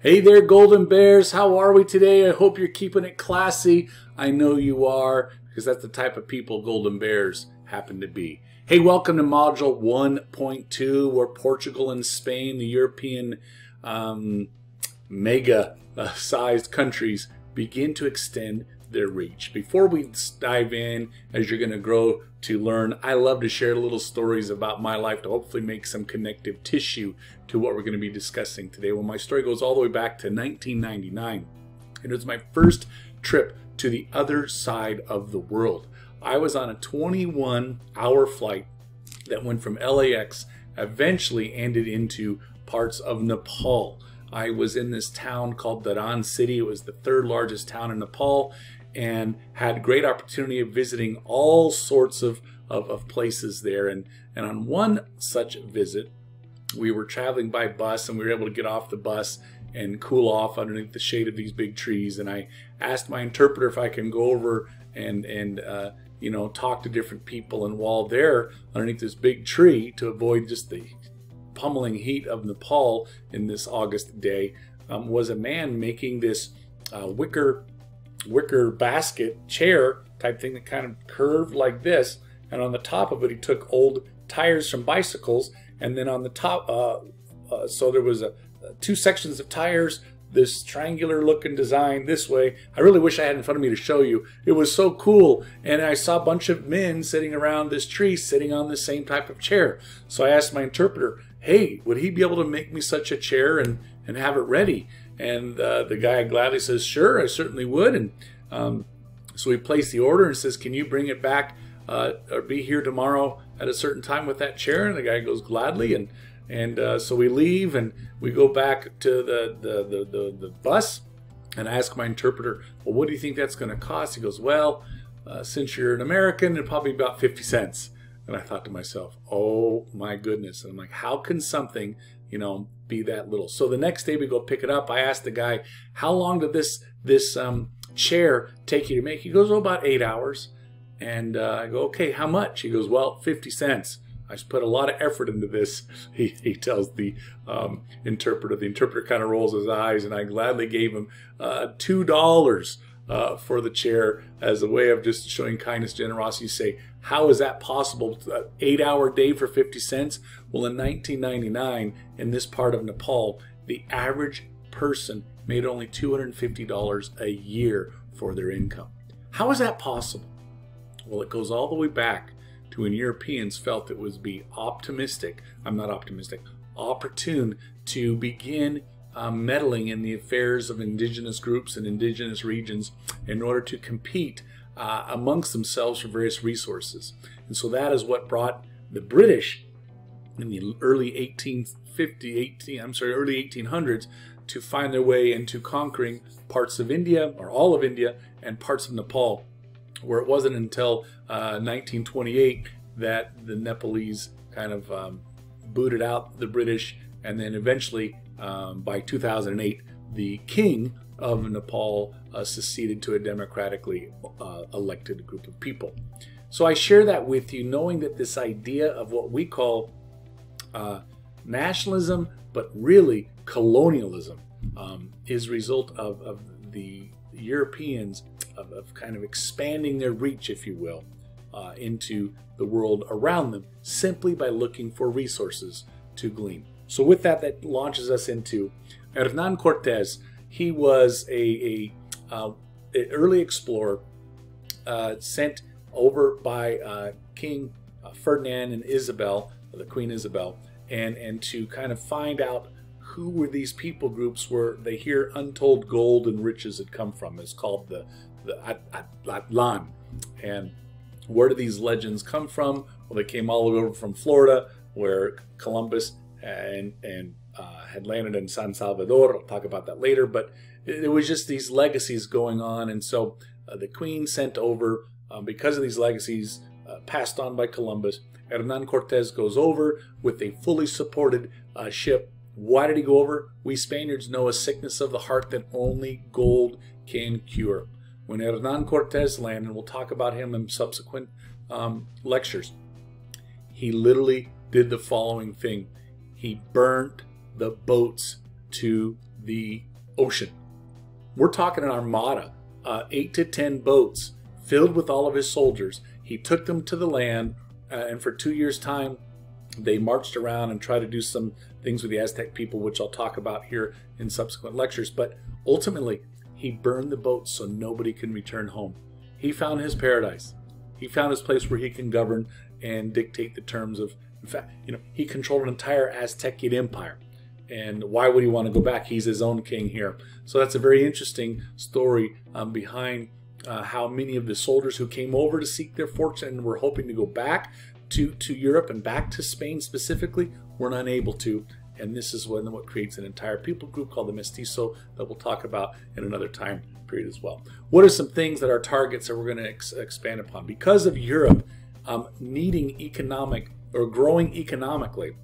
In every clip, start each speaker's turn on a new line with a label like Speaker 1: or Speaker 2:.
Speaker 1: Hey there, Golden Bears. How are we today? I hope you're keeping it classy. I know you are, because that's the type of people Golden Bears happen to be. Hey, welcome to Module 1.2, where Portugal and Spain, the European um, mega uh, sized countries, begin to extend their reach. Before we dive in, as you're going to grow to learn, I love to share little stories about my life to hopefully make some connective tissue to what we're going to be discussing today. Well, my story goes all the way back to 1999. and It was my first trip to the other side of the world. I was on a 21 hour flight that went from LAX, eventually ended into parts of Nepal. I was in this town called Dharan City. It was the third largest town in Nepal and had great opportunity of visiting all sorts of, of, of places there. And, and on one such visit, we were traveling by bus and we were able to get off the bus and cool off underneath the shade of these big trees. And I asked my interpreter if I can go over and, and, uh, you know, talk to different people. And while there underneath this big tree to avoid just the pummeling heat of Nepal in this August day, um, was a man making this uh, wicker wicker basket chair type thing that kind of curved like this. And on the top of it, he took old tires from bicycles. And then on the top, uh, uh, so there was a, two sections of tires, this triangular looking design this way. I really wish I had in front of me to show you. It was so cool. And I saw a bunch of men sitting around this tree, sitting on the same type of chair. So I asked my interpreter, hey, would he be able to make me such a chair and, and have it ready? And uh, the guy gladly says, sure, I certainly would. And um, so we place the order and says, can you bring it back uh, or be here tomorrow at a certain time with that chair? And the guy goes, gladly. And and uh, so we leave and we go back to the, the, the, the, the bus and I ask my interpreter, well, what do you think that's going to cost? He goes, well, uh, since you're an American, it'll probably be about 50 cents. And I thought to myself, oh my goodness. And I'm like, how can something, you know, be that little? So the next day we go pick it up. I asked the guy, how long did this, this um, chair take you to make? He goes, oh, about eight hours. And uh, I go, okay, how much? He goes, well, 50 cents. I just put a lot of effort into this, he, he tells the um, interpreter. The interpreter kind of rolls his eyes, and I gladly gave him uh, $2 uh, for the chair as a way of just showing kindness, generosity. Say, how is that possible? An eight hour day for 50 cents? Well, in 1999, in this part of Nepal, the average person made only $250 a year for their income. How is that possible? Well, it goes all the way back to when Europeans felt it was be optimistic, I'm not optimistic, opportune to begin um, meddling in the affairs of indigenous groups and indigenous regions in order to compete uh, amongst themselves for various resources. And so that is what brought the British in the early 1850, 18, I'm sorry, early 1800s to find their way into conquering parts of India or all of India and parts of Nepal where it wasn't until uh, 1928 that the Nepalese kind of um, booted out the British, and then eventually, um, by 2008, the king of Nepal uh, seceded to a democratically uh, elected group of people. So I share that with you, knowing that this idea of what we call uh, nationalism, but really colonialism, um, is result of, of the Europeans of, of kind of expanding their reach, if you will, uh, into the world around them simply by looking for resources to glean. So, with that, that launches us into Hernan Cortez. He was a, a uh, early explorer uh, sent over by uh, King uh, Ferdinand and Isabel, the Queen Isabel, and and to kind of find out who were these people groups where they hear untold gold and riches had come from. It's called the the Atlan. And where do these legends come from? Well, they came all the way over from Florida, where Columbus and and uh, had landed in San Salvador. I'll talk about that later. But it was just these legacies going on, and so uh, the Queen sent over um, because of these legacies uh, passed on by Columbus. Hernan Cortez goes over with a fully supported uh, ship. Why did he go over? We Spaniards know a sickness of the heart that only gold can cure when Hernan Cortez landed, and we'll talk about him in subsequent um, lectures, he literally did the following thing. He burnt the boats to the ocean. We're talking an armada, uh, eight to ten boats filled with all of his soldiers. He took them to the land, uh, and for two years' time, they marched around and tried to do some things with the Aztec people, which I'll talk about here in subsequent lectures. But ultimately, he burned the boats so nobody can return home. He found his paradise. He found his place where he can govern and dictate the terms of. In fact, you know, he controlled an entire Aztecian empire. And why would he want to go back? He's his own king here. So that's a very interesting story um, behind uh, how many of the soldiers who came over to seek their fortune and were hoping to go back to, to Europe and back to Spain specifically were unable to. And this is when, what creates an entire people group called the Mestizo that we'll talk about in another time period as well. What are some things that are targets that we're going to ex expand upon? Because of Europe um, needing economic or growing economically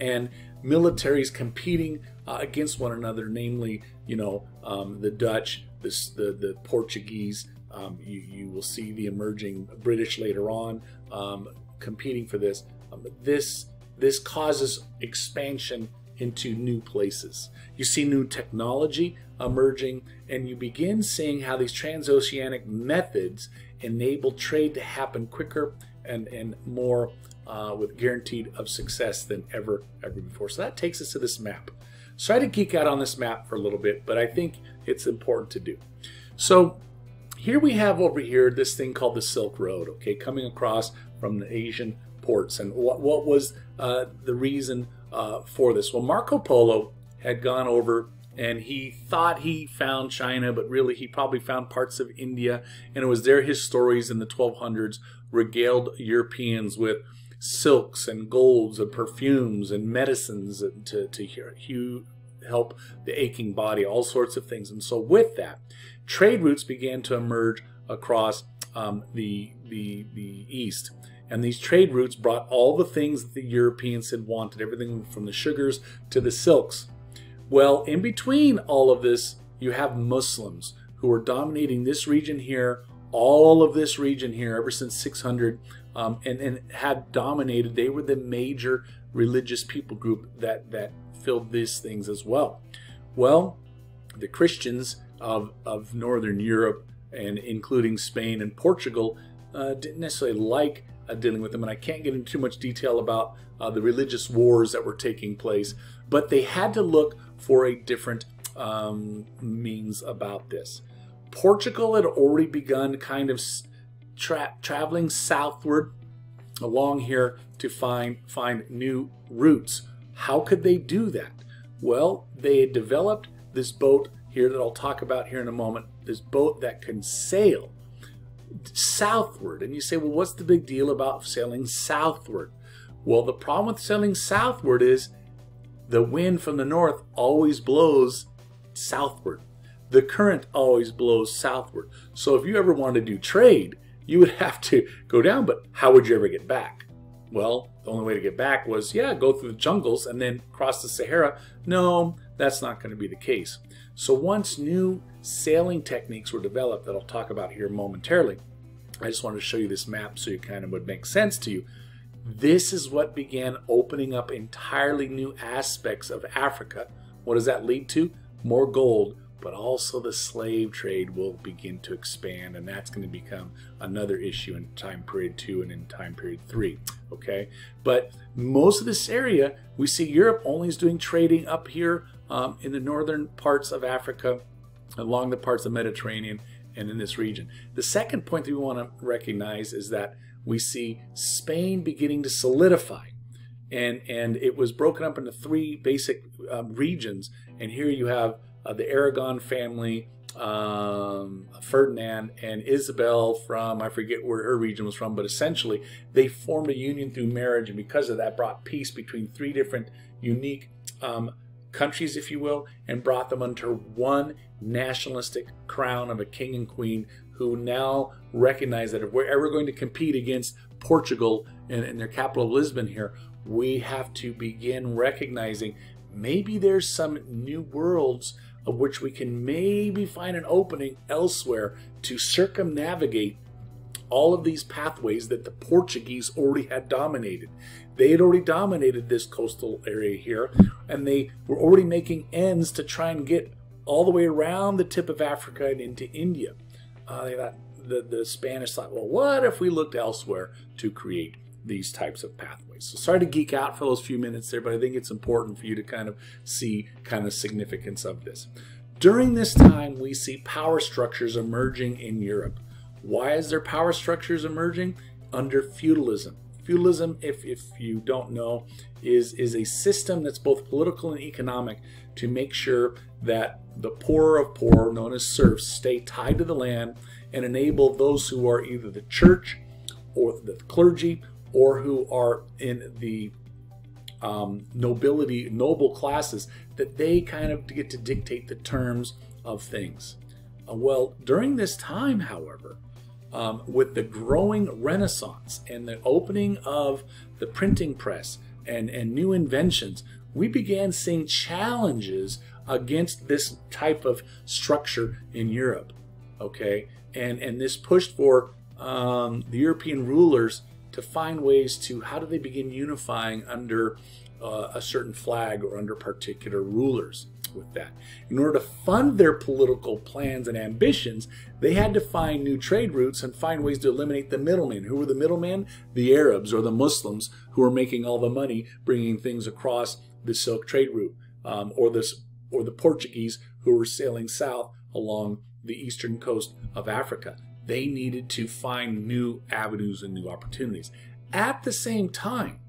Speaker 1: and militaries competing uh, against one another, namely, you know, um, the Dutch, the, the, the Portuguese. Um, you, you will see the emerging British later on um, competing for this. Um, this this causes expansion into new places. You see new technology emerging, and you begin seeing how these transoceanic methods enable trade to happen quicker and, and more uh, with guaranteed of success than ever, ever before. So that takes us to this map. So I had to geek out on this map for a little bit, but I think it's important to do. So here we have over here this thing called the Silk Road, okay, coming across from the Asian ports. And what, what was uh, the reason uh, for this? Well, Marco Polo had gone over and he thought he found China, but really he probably found parts of India. And it was there his stories in the 1200s regaled Europeans with silks and golds and perfumes and medicines to, to help the aching body, all sorts of things. And so with that, trade routes began to emerge across um, the, the, the East. And these trade routes brought all the things that the Europeans had wanted, everything from the sugars to the silks. Well, in between all of this, you have Muslims who are dominating this region here, all of this region here, ever since 600 um, and, and had dominated. They were the major religious people group that, that filled these things as well. Well, the Christians of, of Northern Europe and including Spain and Portugal uh, didn't necessarily like uh, dealing with them. And I can't get into too much detail about uh, the religious wars that were taking place, but they had to look for a different um, means about this. Portugal had already begun kind of tra traveling southward along here to find find new routes. How could they do that? Well, they developed this boat here that I'll talk about here in a moment. This boat that can sail southward. And you say, well, what's the big deal about sailing southward? Well, the problem with sailing southward is the wind from the north always blows southward. The current always blows southward. So if you ever want to do trade, you would have to go down, but how would you ever get back? Well, the only way to get back was, yeah, go through the jungles and then cross the Sahara. No, that's not going to be the case. So once new sailing techniques were developed that I'll talk about here momentarily, I just wanted to show you this map so it kind of would make sense to you. This is what began opening up entirely new aspects of Africa. What does that lead to? More gold, but also the slave trade will begin to expand, and that's going to become another issue in time period two and in time period three. Okay, but most of this area, we see Europe only is doing trading up here um, in the northern parts of Africa, along the parts of the Mediterranean, and in this region. The second point that we want to recognize is that we see Spain beginning to solidify. And, and it was broken up into three basic um, regions. And here you have the Aragon family, um, Ferdinand and Isabel from, I forget where her region was from, but essentially they formed a union through marriage, and because of that, brought peace between three different unique um, countries, if you will, and brought them under one nationalistic crown of a king and queen who now recognize that if we're ever going to compete against Portugal and, and their capital Lisbon here, we have to begin recognizing maybe there's some new worlds of which we can maybe find an opening elsewhere to circumnavigate all of these pathways that the Portuguese already had dominated. They had already dominated this coastal area here, and they were already making ends to try and get all the way around the tip of Africa and into India. Uh, they thought, the, the Spanish thought, well, what if we looked elsewhere to create these types of pathways? So sorry to geek out for those few minutes there, but I think it's important for you to kind of see kind of significance of this. During this time, we see power structures emerging in Europe. Why is there power structures emerging? Under feudalism. Feudalism, if, if you don't know, is, is a system that's both political and economic to make sure that the poorer of poor, known as serfs, stay tied to the land and enable those who are either the church or the clergy or who are in the um, nobility, noble classes, that they kind of get to dictate the terms of things. Uh, well, during this time, however, um, with the growing Renaissance and the opening of the printing press and, and new inventions, we began seeing challenges against this type of structure in Europe. Okay, and and this pushed for um, the European rulers to find ways to how do they begin unifying under uh, a certain flag or under particular rulers with that. In order to fund their political plans and ambitions, they had to find new trade routes and find ways to eliminate the middlemen. Who were the middlemen? The Arabs or the Muslims who were making all the money bringing things across the Silk trade route, um, or this or the Portuguese who were sailing south along the eastern coast of Africa. They needed to find new avenues and new opportunities. At the same time,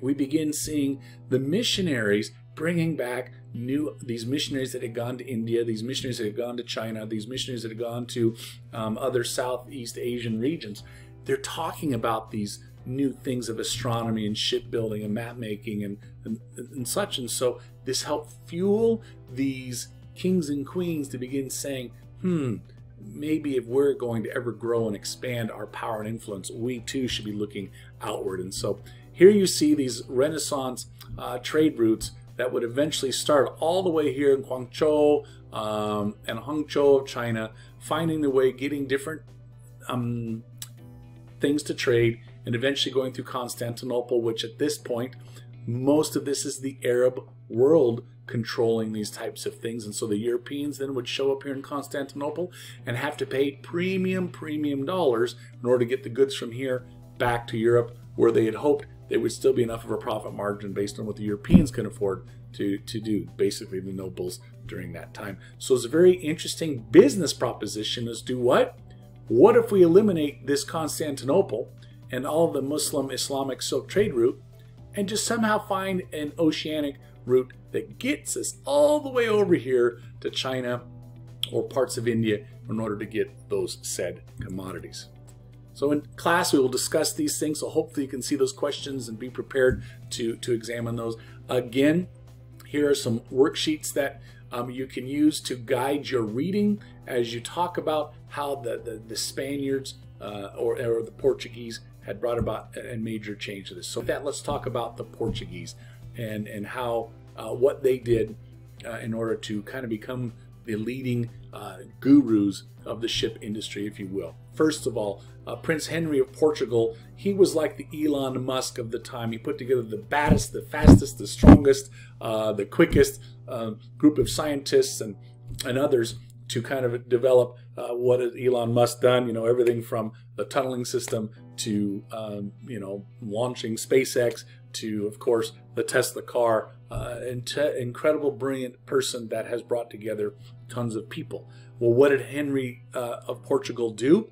Speaker 1: we begin seeing the missionaries bringing back new these missionaries that had gone to India, these missionaries that had gone to China, these missionaries that had gone to um, other Southeast Asian regions. They're talking about these new things of astronomy and shipbuilding and map making and, and, and such. And so this helped fuel these kings and queens to begin saying, hmm, maybe if we're going to ever grow and expand our power and influence, we too should be looking outward. And so here you see these Renaissance uh, trade routes that would eventually start all the way here in Guangzhou um, and Hangzhou of China, finding the way, getting different um, things to trade, and eventually going through Constantinople, which at this point, most of this is the Arab world controlling these types of things. And so the Europeans then would show up here in Constantinople and have to pay premium, premium dollars in order to get the goods from here back to Europe, where they had hoped there would still be enough of a profit margin based on what the Europeans can afford to, to do, basically the nobles during that time. So it's a very interesting business proposition as to what? What if we eliminate this Constantinople and all the Muslim Islamic silk trade route and just somehow find an oceanic route that gets us all the way over here to China or parts of India in order to get those said commodities. So in class, we will discuss these things. So hopefully you can see those questions and be prepared to, to examine those. Again, here are some worksheets that um, you can use to guide your reading as you talk about how the, the, the Spaniards uh, or, or the Portuguese had brought about a major change to this. So with that, let's talk about the Portuguese and, and how uh, what they did uh, in order to kind of become the leading uh, gurus of the ship industry, if you will. First of all, uh, Prince Henry of Portugal, he was like the Elon Musk of the time. He put together the baddest, the fastest, the strongest, uh, the quickest uh, group of scientists and, and others to kind of develop uh, what Elon Musk done. You know, everything from the tunneling system to, um, you know, launching SpaceX to, of course, the Tesla car. Uh, incredible, brilliant person that has brought together tons of people. Well, what did Henry uh, of Portugal do?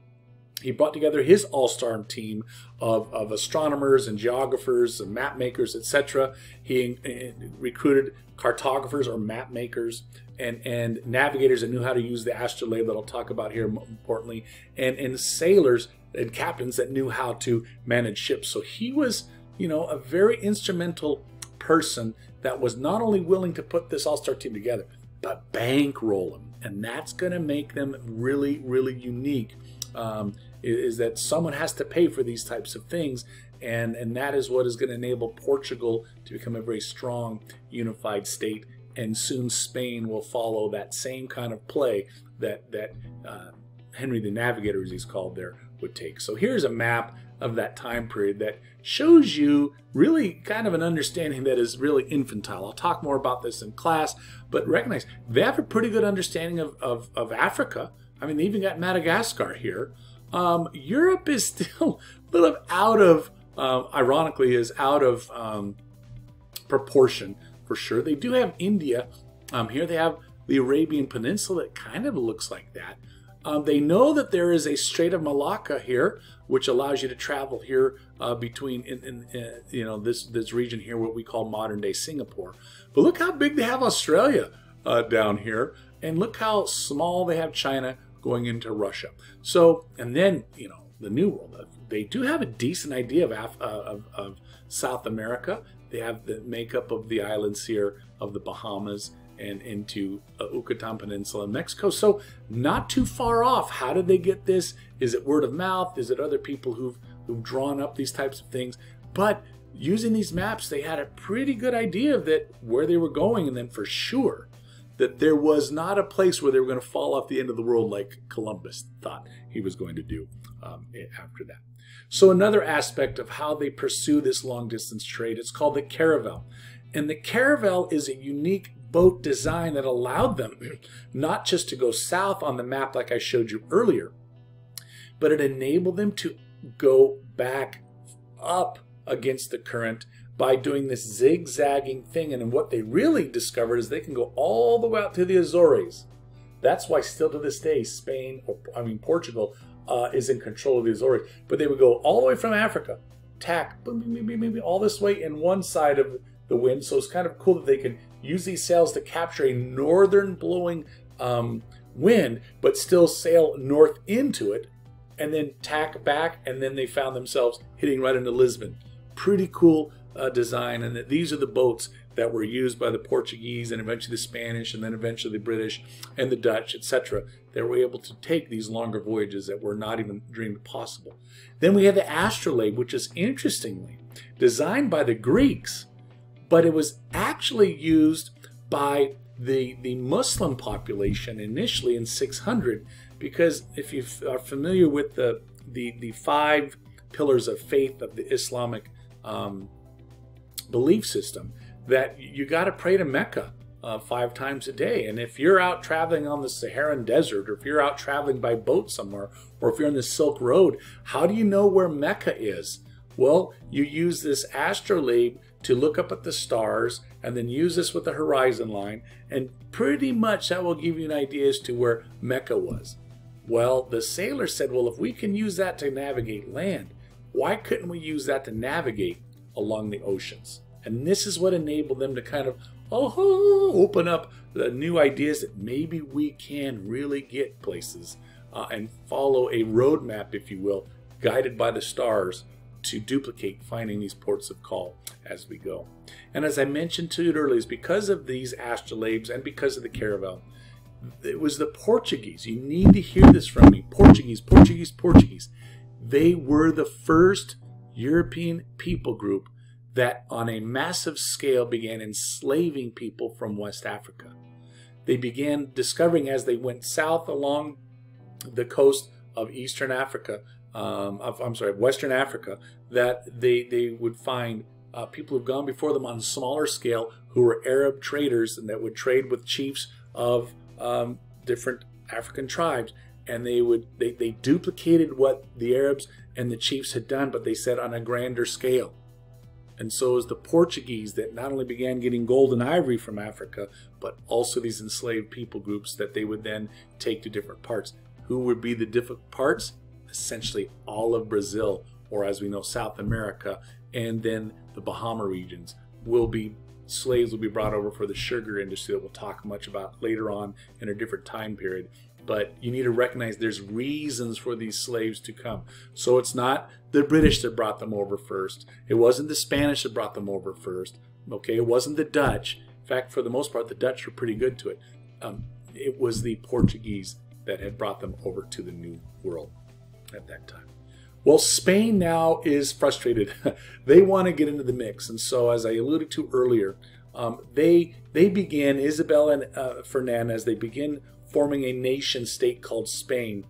Speaker 1: He brought together his all-star team of, of astronomers and geographers and map makers, etc. He uh, recruited cartographers or map makers and, and navigators that knew how to use the astrolabe that I'll talk about here importantly, and, and sailors and captains that knew how to manage ships. So he was, you know, a very instrumental person that was not only willing to put this all-star team together, but bankroll them. And that's going to make them really, really unique. Um, is that someone has to pay for these types of things and and that is what is going to enable Portugal to become a very strong unified state and soon Spain will follow that same kind of play that that uh, Henry the Navigator, as he's called there, would take. So here's a map of that time period that shows you really kind of an understanding that is really infantile. I'll talk more about this in class, but recognize they have a pretty good understanding of, of, of Africa. I mean, they even got Madagascar here. Um, Europe is still a little out of, uh, ironically, is out of um, proportion for sure. They do have India. Um, here they have the Arabian Peninsula. that kind of looks like that. Um, they know that there is a Strait of Malacca here, which allows you to travel here uh, between, in, in, uh, you know, this this region here, what we call modern day Singapore. But look how big they have Australia uh, down here, and look how small they have China going into Russia. So, and then you know, the New World. Uh, they do have a decent idea of, Af uh, of, of South America. They have the makeup of the islands here of the Bahamas and into uh, Yucatan Peninsula in Mexico. So not too far off. How did they get this? Is it word of mouth? Is it other people who've, who've drawn up these types of things? But using these maps, they had a pretty good idea of that where they were going, and then for sure that there was not a place where they were going to fall off the end of the world like Columbus thought he was going to do um, after that. So another aspect of how they pursue this long distance trade, it's called the caravel. And the caravel is a unique boat design that allowed them not just to go south on the map like I showed you earlier, but it enabled them to go back up against the current by doing this zigzagging thing. And what they really discovered is they can go all the way out to the Azores. That's why still to this day, Spain, or I mean Portugal, uh, is in control of the Azores. But they would go all the way from Africa, tack, maybe all this way in one side of the wind. So it's kind of cool that they can use these sails to capture a northern blowing um, wind, but still sail north into it and then tack back. And then they found themselves hitting right into Lisbon. Pretty cool uh, design. And that these are the boats that were used by the Portuguese and eventually the Spanish and then eventually the British and the Dutch, etc. That were able to take these longer voyages that were not even dreamed possible. Then we have the astrolabe, which is interestingly designed by the Greeks but it was actually used by the, the Muslim population initially in 600 because if you are familiar with the, the, the five pillars of faith of the Islamic um, belief system, that you got to pray to Mecca uh, five times a day. And if you're out traveling on the Saharan desert, or if you're out traveling by boat somewhere, or if you're on the Silk Road, how do you know where Mecca is? Well, you use this astrolabe to look up at the stars and then use this with the horizon line, and pretty much that will give you an idea as to where Mecca was. Well, the sailor said, Well, if we can use that to navigate land, why couldn't we use that to navigate along the oceans? And this is what enabled them to kind of oh, open up the new ideas that maybe we can really get places uh, and follow a roadmap, if you will, guided by the stars to duplicate finding these ports of call as we go. And as I mentioned to you earlier, is because of these astrolabes and because of the caravel, it was the Portuguese. You need to hear this from me. Portuguese, Portuguese, Portuguese. They were the first European people group that on a massive scale began enslaving people from West Africa. They began discovering as they went south along the coast of Eastern Africa um, of, I'm sorry, Western Africa, that they, they would find uh, people who've gone before them on a smaller scale who were Arab traders and that would trade with chiefs of um, different African tribes. And they would they, they duplicated what the Arabs and the chiefs had done, but they said on a grander scale. And so it was the Portuguese that not only began getting gold and ivory from Africa, but also these enslaved people groups that they would then take to different parts. Who would be the different parts? Essentially all of Brazil, or as we know, South America, and then the Bahama regions will be slaves will be brought over for the sugar industry that we'll talk much about later on in a different time period. But you need to recognize there's reasons for these slaves to come. So it's not the British that brought them over first. It wasn't the Spanish that brought them over first. Okay, it wasn't the Dutch. In fact, for the most part, the Dutch were pretty good to it. Um, it was the Portuguese that had brought them over to the New World at that time. Well, Spain now is frustrated. they want to get into the mix. And so, as I alluded to earlier, um, they, they begin, Isabel and uh, Fernandez, they begin forming a nation state called Spain.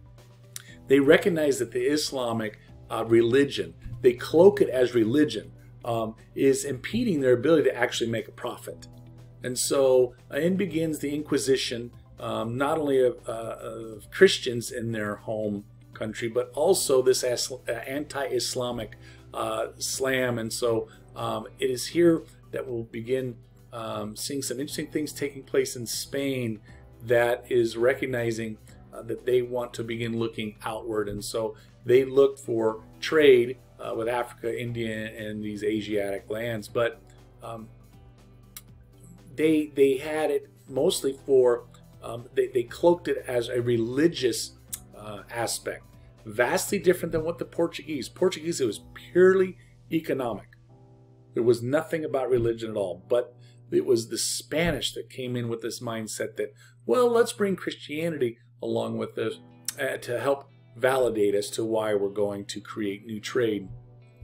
Speaker 1: they recognize that the Islamic uh, religion, they cloak it as religion, um, is impeding their ability to actually make a profit. And so uh, in begins the Inquisition, um, not only of, uh, of, Christians in their home country, but also this uh, anti-Islamic uh, slam. And so um, it is here that we'll begin um, seeing some interesting things taking place in Spain that is recognizing uh, that they want to begin looking outward. And so they look for trade uh, with Africa, India, and these Asiatic lands. But um, they they had it mostly for um, they, they cloaked it as a religious uh, aspect, vastly different than what the Portuguese. Portuguese it was purely economic. There was nothing about religion at all, but it was the Spanish that came in with this mindset that well, let's bring Christianity along with this uh, to help validate as to why we're going to create new trade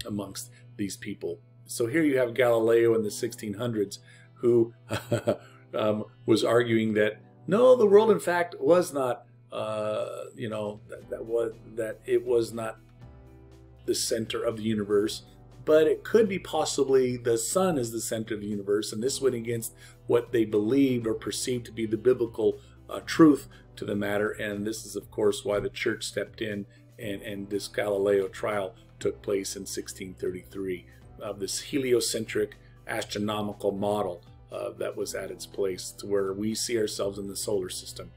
Speaker 1: amongst these people. So here you have Galileo in the 1600s who um, was arguing that no, the world in fact was not, uh, you know, that, that was that it was not the center of the universe, but it could be possibly the sun is the center of the universe, and this went against what they believed or perceived to be the biblical uh, truth to the matter. And this is, of course, why the church stepped in and, and this Galileo trial took place in 1633 of this heliocentric astronomical model uh, that was at its place to where we see ourselves in the solar system.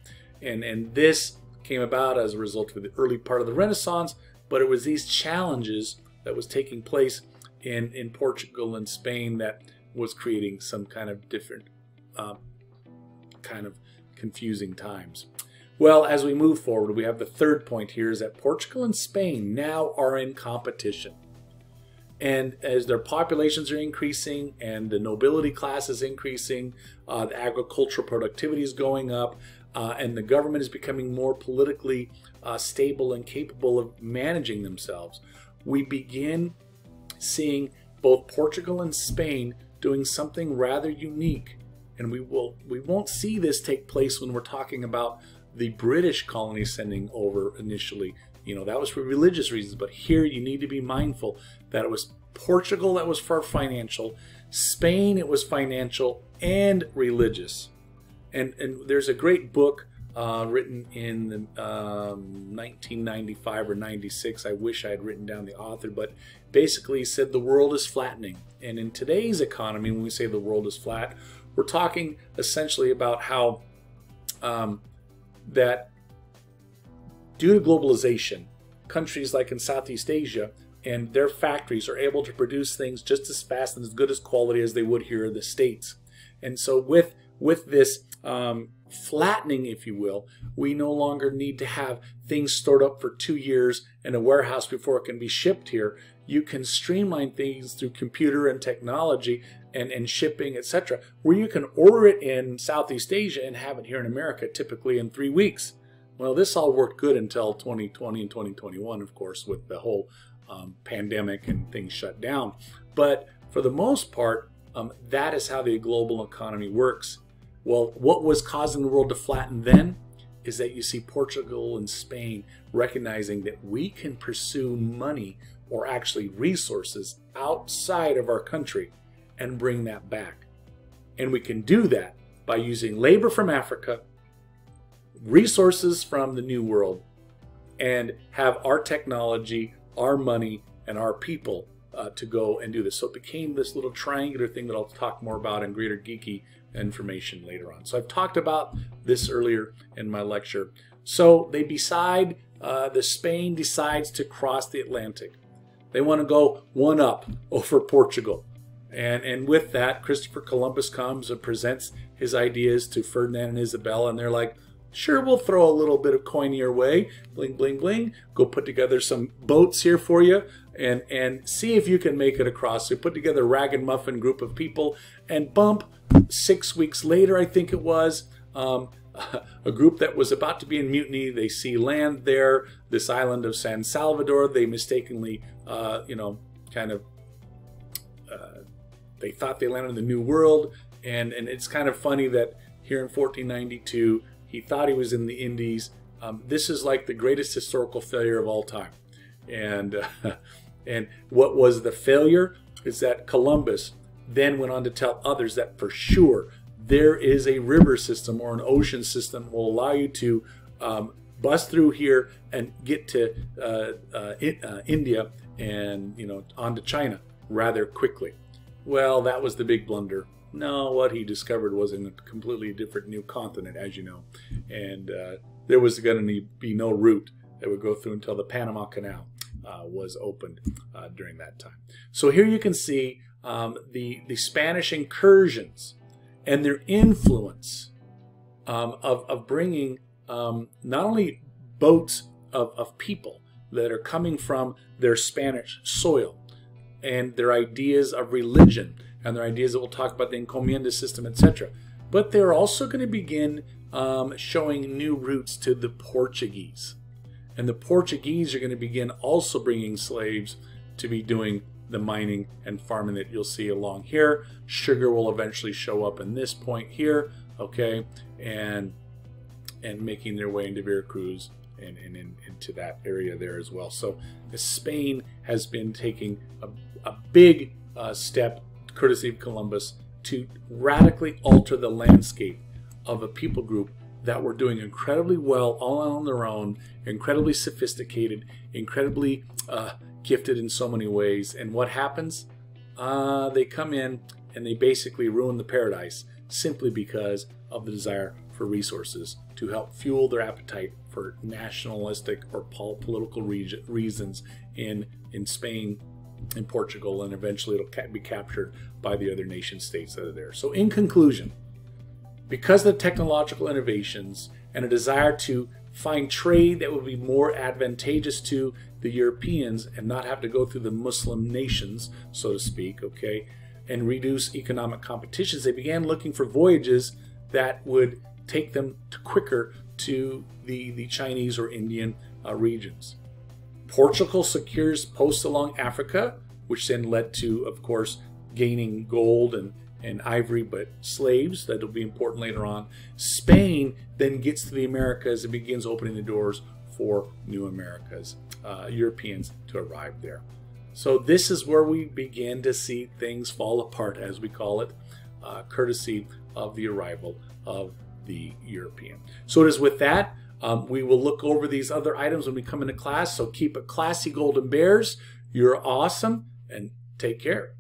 Speaker 1: And, and this came about as a result of the early part of the Renaissance, but it was these challenges that was taking place in, in Portugal and Spain that was creating some kind of different uh, kind of confusing times. Well, as we move forward, we have the third point here is that Portugal and Spain now are in competition. And as their populations are increasing and the nobility class is increasing, uh, the agricultural productivity is going up, uh, and the government is becoming more politically uh, stable and capable of managing themselves, we begin seeing both Portugal and Spain doing something rather unique. And we will we won't see this take place when we're talking about the British colonies sending over initially. You know, that was for religious reasons, but here you need to be mindful that it was Portugal that was for financial, Spain it was financial and religious. And and there's a great book uh, written in the, um, 1995 or 96. I wish I had written down the author, but basically said the world is flattening. And in today's economy, when we say the world is flat, we're talking essentially about how um, that due to globalization, countries like in Southeast Asia and their factories are able to produce things just as fast and as good as quality as they would here in the States. And so with with this um, flattening, if you will, we no longer need to have things stored up for two years in a warehouse before it can be shipped here. You can streamline things through computer and technology and, and shipping, etc., where you can order it in Southeast Asia and have it here in America typically in three weeks. Well, this all worked good until 2020 and 2021, of course, with the whole um, pandemic and things shut down. But for the most part, um, that is how the global economy works. Well, what was causing the world to flatten then is that you see Portugal and Spain recognizing that we can pursue money or actually resources outside of our country and bring that back. And we can do that by using labor from Africa, resources from the New World, and have our technology, our money, and our people uh, to go and do this. So it became this little triangular thing that I'll talk more about in greater geeky information later on. So I've talked about this earlier in my lecture. So they decide, uh, the Spain decides to cross the Atlantic. They want to go one up over Portugal. And, and with that, Christopher Columbus comes and presents his ideas to Ferdinand and Isabella, and they're like, sure, we'll throw a little bit of coin your way, bling, bling, bling, go put together some boats here for you, and, and see if you can make it across. So put together a ragged muffin group of people, and bump, six weeks later, I think it was, um, a group that was about to be in mutiny. They see land there, this island of San Salvador. They mistakenly, uh, you know, kind of they thought they landed in the New World, and, and it's kind of funny that here in 1492, he thought he was in the Indies, um, this is like the greatest historical failure of all time. And, uh, and what was the failure is that Columbus then went on to tell others that for sure there is a river system or an ocean system will allow you to um, bust through here and get to uh, uh, uh, India and you know onto China rather quickly. Well, that was the big blunder. No, what he discovered was in a completely different new continent, as you know, and uh, there was going to be no route that would go through until the Panama Canal uh, was opened uh, during that time. So here you can see um, the the Spanish incursions and their influence um, of of bringing um, not only boats of, of people that are coming from their Spanish soil and their ideas of religion and their ideas that we'll talk about the encomienda system, etc. But they're also going to begin um, showing new routes to the Portuguese. And the Portuguese are going to begin also bringing slaves to be doing the mining and farming that you'll see along here. Sugar will eventually show up in this point here, okay, and and making their way into Veracruz and, and in, into that area there as well. So Spain has been taking a, a big uh, step, courtesy of Columbus, to radically alter the landscape of a people group that were doing incredibly well all on their own, incredibly sophisticated, incredibly uh, gifted in so many ways. And what happens? Uh, they come in and they basically ruin the paradise simply because of the desire for resources to help fuel their appetite for nationalistic or political reasons in, in Spain, in Portugal, and eventually it'll be captured by the other nation states that are there. So, in conclusion, because of the technological innovations and a desire to find trade that would be more advantageous to the Europeans and not have to go through the Muslim nations, so to speak, okay, and reduce economic competitions, they began looking for voyages that would take them to quicker to the, the Chinese or Indian uh, regions. Portugal secures posts along Africa, which then led to, of course, gaining gold and, and ivory, but slaves. That'll be important later on. Spain then gets to the Americas and begins opening the doors for new Americas, uh, Europeans to arrive there. So this is where we begin to see things fall apart, as we call it, uh, courtesy of the arrival of the European. So it is with that. Um, we will look over these other items when we come into class. So keep it classy, Golden Bears. You're awesome and take care.